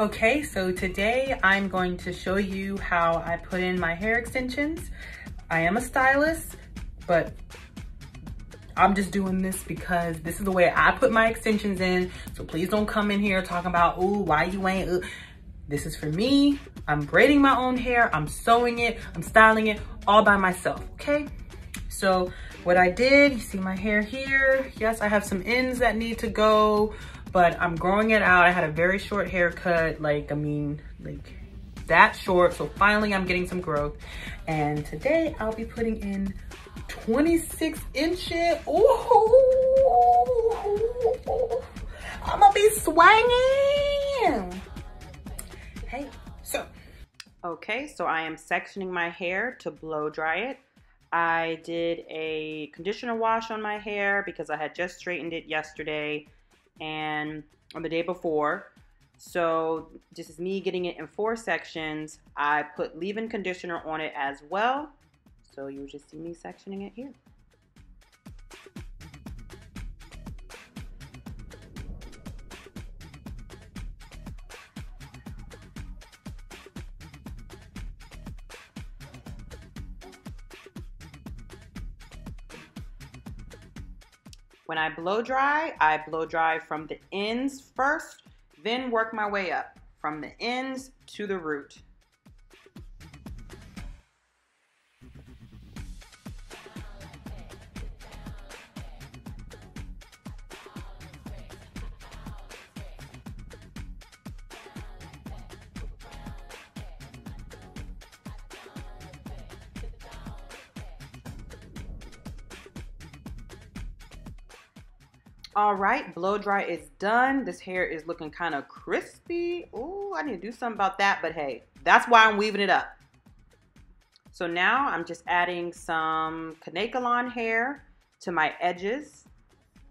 Okay, so today I'm going to show you how I put in my hair extensions. I am a stylist, but I'm just doing this because this is the way I put my extensions in. So please don't come in here talking about, oh, why you ain't. This is for me. I'm braiding my own hair. I'm sewing it. I'm styling it all by myself, okay? So what I did, you see my hair here. Yes, I have some ends that need to go but I'm growing it out. I had a very short haircut, like, I mean, like that short. So finally I'm getting some growth. And today I'll be putting in 26 inches. Ooh, I'm gonna be swinging. Hey, so. Okay, so I am sectioning my hair to blow dry it. I did a conditioner wash on my hair because I had just straightened it yesterday and on the day before. So this is me getting it in four sections. I put leave-in conditioner on it as well. So you just see me sectioning it here. When I blow dry, I blow dry from the ends first, then work my way up from the ends to the root. All right, blow dry is done. This hair is looking kind of crispy. Ooh, I need to do something about that, but hey, that's why I'm weaving it up. So now I'm just adding some Kanekalon hair to my edges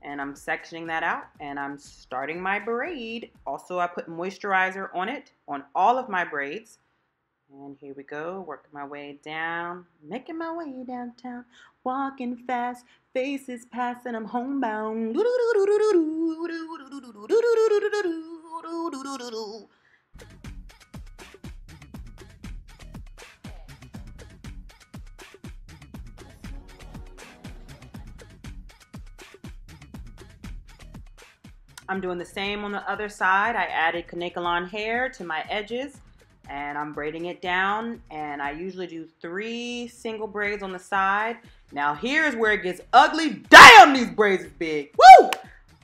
and I'm sectioning that out and I'm starting my braid. Also, I put moisturizer on it, on all of my braids. And here we go, working my way down, making my way downtown, walking fast, faces passing, I'm homebound. I'm doing the same on the other side. I added Kanekalon hair to my edges and I'm braiding it down and I usually do three single braids on the side. Now here's where it gets ugly. Damn, these braids is big. Woo!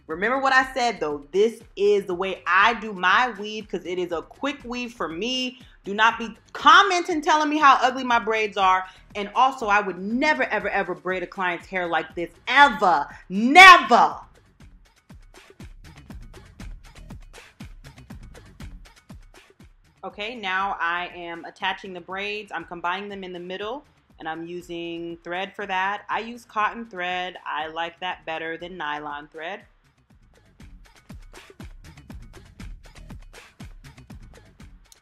Remember what I said though, this is the way I do my weave because it is a quick weave for me. Do not be commenting telling me how ugly my braids are. And also I would never, ever, ever braid a client's hair like this, ever, never. Okay, now I am attaching the braids. I'm combining them in the middle and I'm using thread for that. I use cotton thread. I like that better than nylon thread.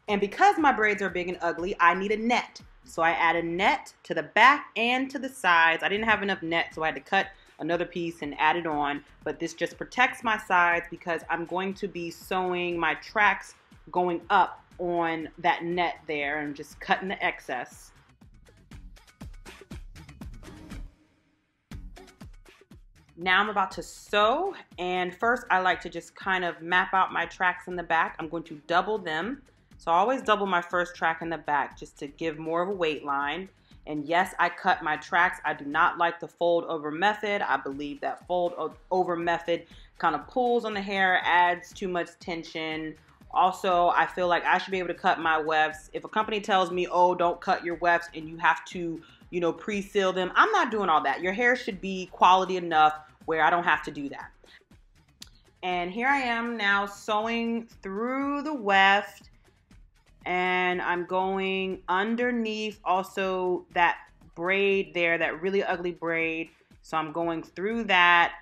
And because my braids are big and ugly, I need a net. So I add a net to the back and to the sides. I didn't have enough net, so I had to cut another piece and add it on. But this just protects my sides because I'm going to be sewing my tracks going up on that net there and just cutting the excess. Now I'm about to sew and first I like to just kind of map out my tracks in the back. I'm going to double them. So I always double my first track in the back just to give more of a weight line. And yes, I cut my tracks. I do not like the fold over method. I believe that fold over method kind of pulls on the hair, adds too much tension, also, I feel like I should be able to cut my wefts. If a company tells me, oh, don't cut your wefts and you have to, you know, pre-seal them, I'm not doing all that. Your hair should be quality enough where I don't have to do that. And here I am now sewing through the weft and I'm going underneath also that braid there, that really ugly braid. So I'm going through that,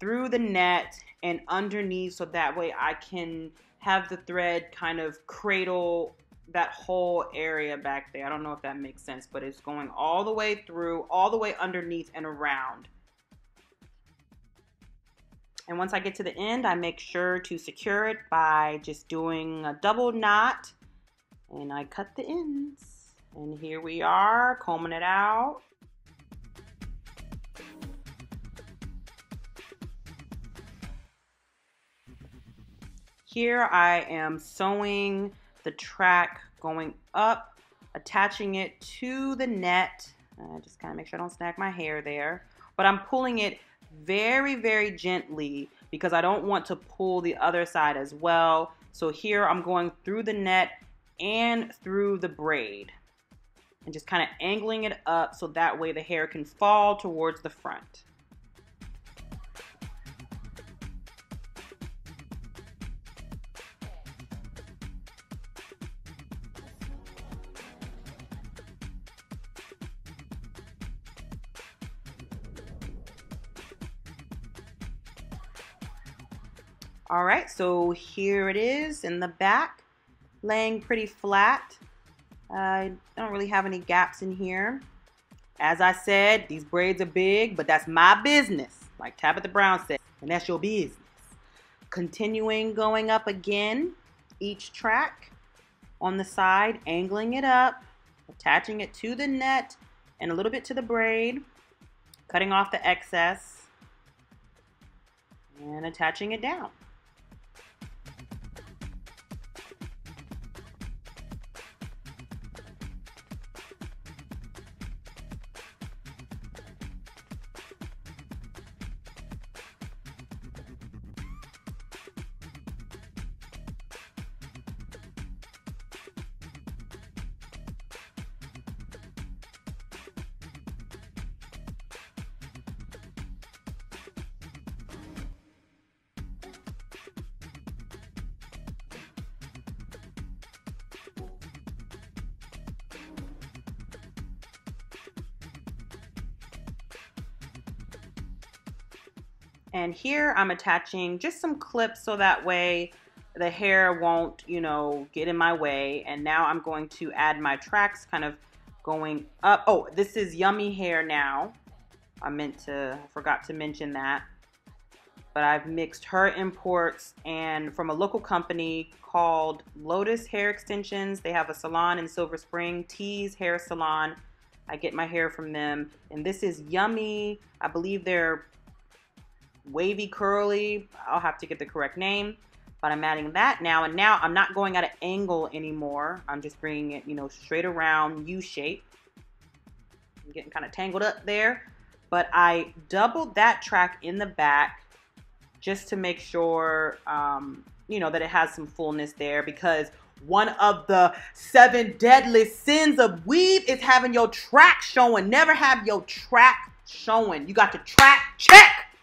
through the net and underneath so that way I can have the thread kind of cradle that whole area back there. I don't know if that makes sense, but it's going all the way through, all the way underneath and around. And once I get to the end, I make sure to secure it by just doing a double knot and I cut the ends. And here we are, combing it out. Here I am sewing the track going up, attaching it to the net. Just kind of make sure I don't snag my hair there. But I'm pulling it very, very gently because I don't want to pull the other side as well. So here I'm going through the net and through the braid and just kind of angling it up so that way the hair can fall towards the front. All right, so here it is in the back, laying pretty flat. I don't really have any gaps in here. As I said, these braids are big, but that's my business, like Tabitha Brown said, and that's your business. Continuing going up again, each track on the side, angling it up, attaching it to the net and a little bit to the braid, cutting off the excess, and attaching it down. And here I'm attaching just some clips so that way the hair won't, you know, get in my way. And now I'm going to add my tracks kind of going up. Oh, this is Yummy Hair now. I meant to, forgot to mention that. But I've mixed Herimports and from a local company called Lotus Hair Extensions. They have a salon in Silver Spring, Tease Hair Salon. I get my hair from them. And this is Yummy. I believe they're wavy curly. I'll have to get the correct name. But I'm adding that now. And now I'm not going at an angle anymore. I'm just bringing it, you know, straight around U shape. I'm getting kind of tangled up there. But I doubled that track in the back just to make sure, um, you know, that it has some fullness there because one of the seven deadly sins of weave is having your track showing. Never have your track showing. You got to track check.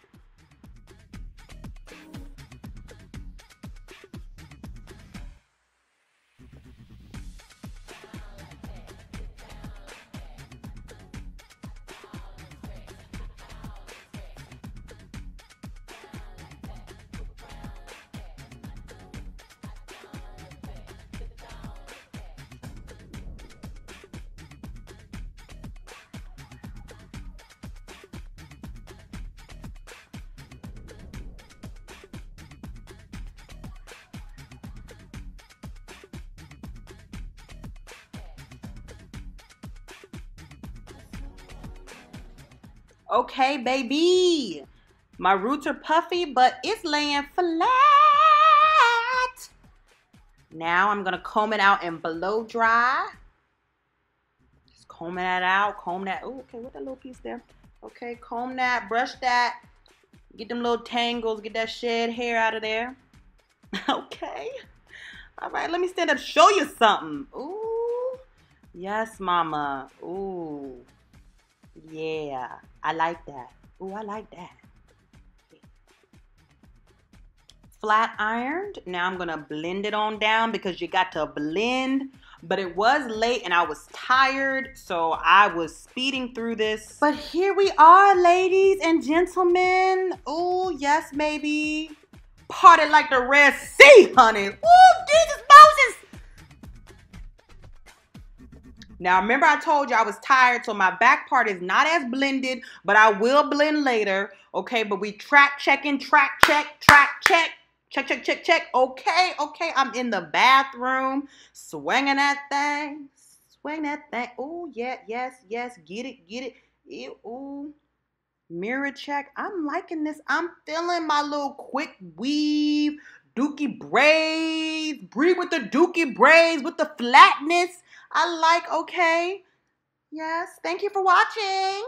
Okay, baby. My roots are puffy, but it's laying flat. Now I'm to comb it out and blow dry. Just comb that out. Comb that. Oh, okay. What that little piece there? Okay, comb that. Brush that. Get them little tangles. Get that shed hair out of there. okay. All right, let me stand up show you something. Ooh. Yes, mama. Ooh. Yeah, I like that. Oh, I like that. Flat ironed. Now I'm to blend it on down because you got to blend. But it was late and I was tired, so I was speeding through this. But here we are, ladies and gentlemen. Oh, yes, maybe. Party like the Red Sea, honey. Oh, Now, remember I told you I was tired, so my back part is not as blended, but I will blend later. Okay, but we track checking, track check, track check, check, check, check, check. Okay, okay, I'm in the bathroom, swinging that thing, swing that thing. Oh, yeah, yes, yes, get it, get it. Ew, ooh. Mirror check. I'm liking this. I'm feeling my little quick weave, dookie braids. Breathe with the dookie braids, with the flatness. I like, okay. Yes, thank you for watching.